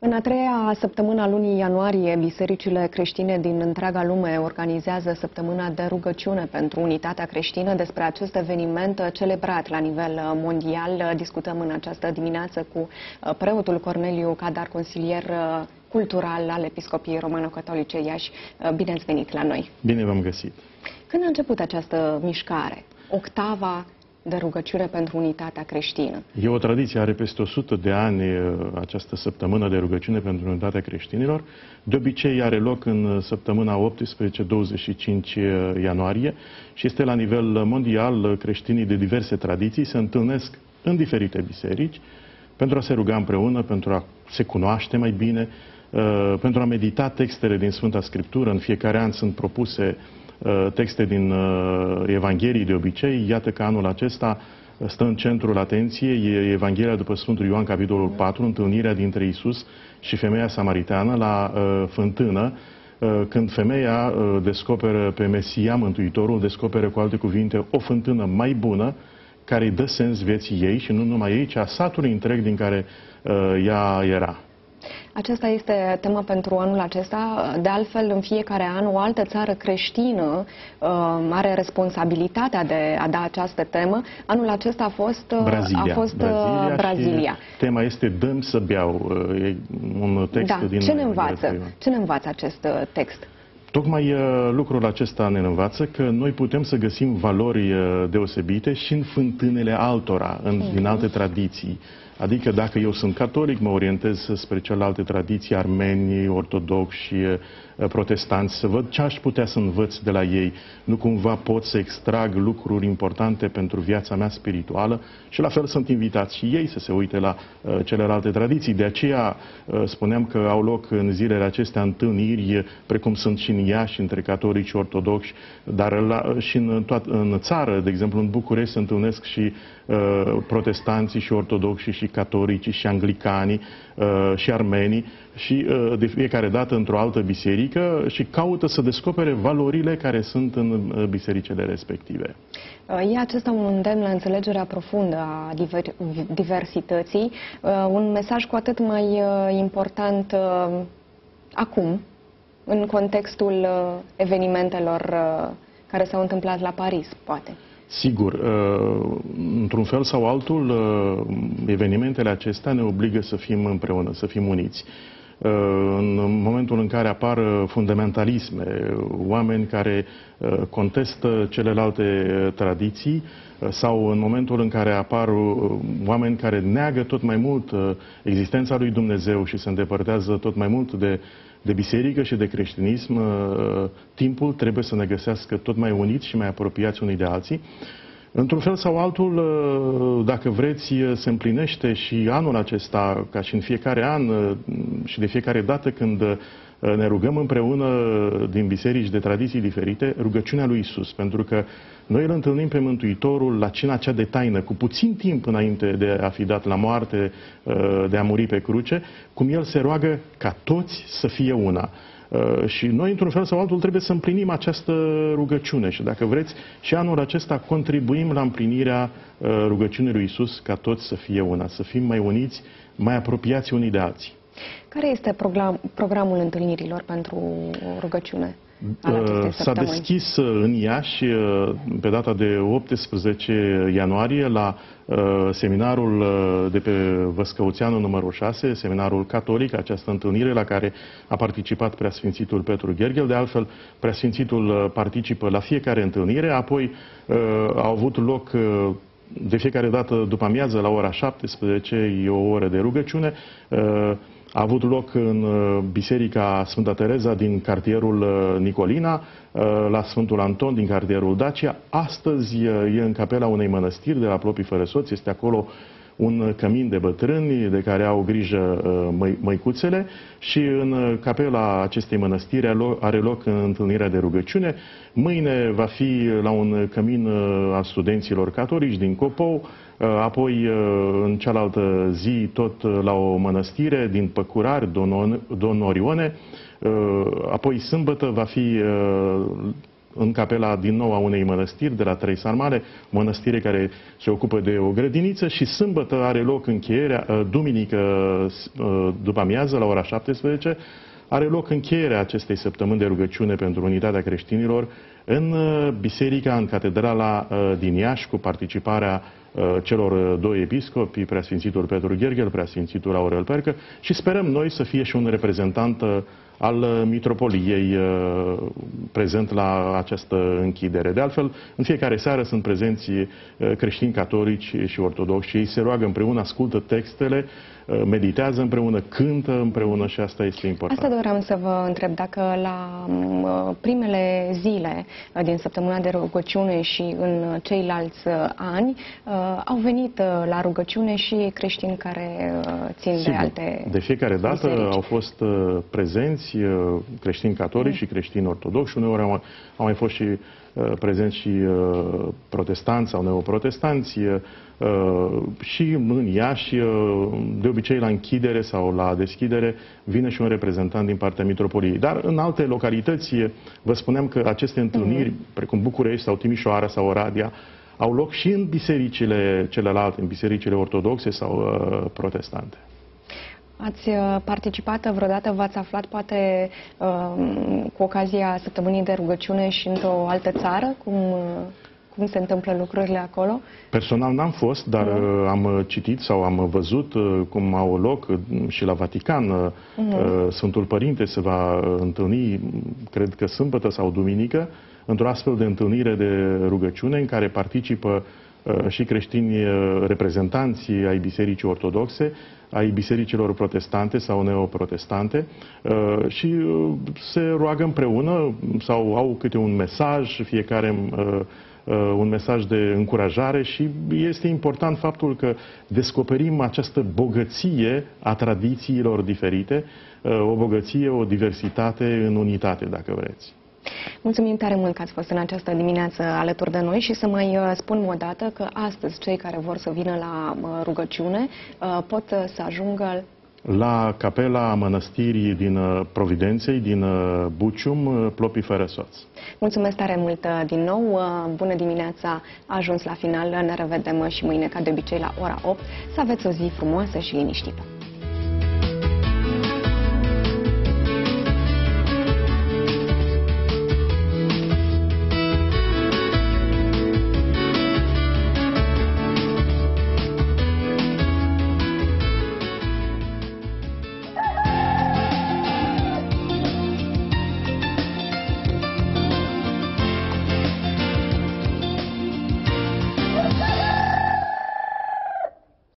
În a treia săptămână a lunii ianuarie, bisericile creștine din întreaga lume organizează săptămâna de rugăciune pentru unitatea creștină. Despre acest eveniment celebrat la nivel mondial discutăm în această dimineață cu preotul Corneliu Cadar, consilier cultural al Episcopiei Romano-Catolice Iași. Bine ați venit la noi! Bine v-am găsit! Când a început această mișcare? Octava de rugăciune pentru unitatea creștină. E o tradiție, are peste 100 de ani această săptămână de rugăciune pentru unitatea creștinilor. De obicei are loc în săptămâna 18-25 ianuarie și este la nivel mondial. Creștinii de diverse tradiții se întâlnesc în diferite biserici pentru a se ruga împreună, pentru a se cunoaște mai bine, pentru a medita textele din Sfânta Scriptură. În fiecare an sunt propuse Uh, texte din uh, Evanghelii de obicei. Iată că anul acesta stă în centrul atenției e Evanghelia după Sfântul Ioan, capitolul 4, întâlnirea dintre Isus și femeia samariteană la uh, fântână, când femeia descoperă pe Mesia, Mântuitorul, descoperă cu alte cuvinte o fântână mai bună, care îi dă sens vieții ei și nu numai ei, ci a satului întreg din care ea era. Aceasta este tema pentru anul acesta. De altfel, în fiecare an, o altă țară creștină uh, are responsabilitatea de a da această temă. Anul acesta a fost uh, Brazilia. A fost, uh, Brazilia. Brazilia. Tema este Dăm să beau. E un text da. din... Ce ne învață? Ce ne învață acest text? Tocmai lucrul acesta ne învață că noi putem să găsim valori deosebite și în fântânele altora, în, din alte tradiții. Adică dacă eu sunt catolic, mă orientez spre celelalte tradiții, armenii, ortodoxi, protestanți, să văd ce aș putea să învăț de la ei. Nu cumva pot să extrag lucruri importante pentru viața mea spirituală și la fel sunt invitați și ei să se uite la uh, celelalte tradiții. De aceea uh, spuneam că au loc în zilele acestea întâlniri, precum sunt și în Iași, între catolici și ortodoxi, dar la, și în, toat, în țară, de exemplu în București, se întâlnesc și uh, protestanții și ortodoxi și catolici și anglicanii uh, și armenii și uh, de fiecare dată într-o altă biserică și caută să descopere valorile care sunt în uh, bisericile respective. Uh, e acesta un îndemn la înțelegerea profundă a diver diversității, un mesaj cu atât mai important acum, în contextul evenimentelor care s-au întâmplat la Paris, poate. Sigur, într-un fel sau altul, evenimentele acestea ne obligă să fim împreună, să fim uniți. Uh, în momentul în care apar fundamentalisme, oameni care uh, contestă celelalte uh, tradiții sau în momentul în care apar oameni care neagă tot mai mult existența lui Dumnezeu și se îndepărtează tot mai mult de, de biserică și de creștinism, timpul trebuie să ne găsească tot mai uniți și mai apropiați unii de alții. Într-un fel sau altul, uh, dacă vreți, uh, se împlinește și anul acesta, ca și în fiecare an uh, și de fiecare dată când ne rugăm împreună din biserici de tradiții diferite, rugăciunea lui Isus, pentru că noi îl întâlnim pe Mântuitorul la cina cea de taină, cu puțin timp înainte de a fi dat la moarte, de a muri pe cruce, cum el se roagă ca toți să fie una. Uh, și noi, într-un fel sau altul, trebuie să împlinim această rugăciune. Și dacă vreți, și anul acesta contribuim la împlinirea uh, rugăciunii lui Isus ca toți să fie una, să fim mai uniți, mai apropiați unii de alții. Care este program, programul întâlnirilor pentru rugăciune? Uh, s-a deschis uh, în Iași uh, pe data de 18 ianuarie la seminarul de pe Văscăuțeanu numărul 6, seminarul catolic, această întâlnire la care a participat preasfințitul Petru Gherghel. De altfel, preasfințitul participă la fiecare întâlnire, apoi au avut loc de fiecare dată după amiază la ora 17, e o oră de rugăciune, a avut loc în uh, Biserica Sfânta Tereza din cartierul uh, Nicolina, uh, la Sfântul Anton din cartierul Dacia. Astăzi e în capela unei mănăstiri de la Plopii fără soț. Este acolo un cămin de bătrâni de care au grijă măi, măicuțele și în capela acestei mănăstiri are loc întâlnirea de rugăciune. Mâine va fi la un cămin al studenților catolici din Copou, Uh, apoi, uh, în cealaltă zi, tot uh, la o mănăstire din Păcurari, Don, Don Orione. Apoi, sâmbătă, va fi în capela din nou a unei mănăstiri de la Trei Sarmale, mănăstire care se ocupă de o grădiniță și sâmbătă are loc încheierea, duminică după amiază la ora 17, are loc încheierea acestei săptămâni de rugăciune pentru unitatea creștinilor în biserica, în catedrala din Iași, cu participarea celor doi episcopi, preasfințitul Petru Gherghel, preasfințitul Aurel Percă și sperăm noi să fie și un reprezentant al mitropoliei prezent la această închidere. De altfel, în fiecare seară sunt prezenți creștini catolici și ortodoxi și ei se roagă împreună, ascultă textele, meditează împreună, cântă împreună și asta este important. Asta doream să vă întreb, dacă la primele zile din săptămâna de rugăciune și în ceilalți ani au venit la rugăciune și creștini care țin Sigur. de alte De fiecare dată biserici. au fost prezenți creștini catolici mm. și creștini ortodoxi, uneori au, au mai fost și prezenți și protestanți sau neoprotestanți și în Iași, de obicei la închidere sau la deschidere, vine și un reprezentant din partea mitropoliei. Dar în alte localități, vă spuneam că aceste întâlniri, mm. precum București sau Timișoara sau Oradea, au loc și în bisericile celelalte, în bisericile ortodoxe sau uh, protestante. Ați participat vreodată, v-ați aflat poate cu ocazia săptămânii de rugăciune și într-o altă țară? Cum, cum se întâmplă lucrurile acolo? Personal n-am fost, dar uh. am citit sau am văzut cum au loc și la Vatican. Uh-huh. Sfântul Părinte se va întâlni, cred că sâmbătă sau duminică, într-o astfel de întâlnire de rugăciune în care participă și creștini reprezentanții ai Bisericii Ortodoxe, ai bisericilor protestante sau neoprotestante și se roagă împreună sau au câte un mesaj, fiecare un mesaj de încurajare și este important faptul că descoperim această bogăție a tradițiilor diferite, o bogăție, o diversitate în unitate, dacă vreți. Mulțumim tare mult că ați fost în această dimineață alături de noi și să mai spun o dată că astăzi cei care vor să vină la rugăciune pot să ajungă la capela mănăstirii din Providenței, din Bucium, Plopii fără soț. Mulțumesc tare mult din nou, bună dimineața, a ajuns la final, ne revedem și mâine ca de obicei la ora 8, să aveți o zi frumoasă și liniștită.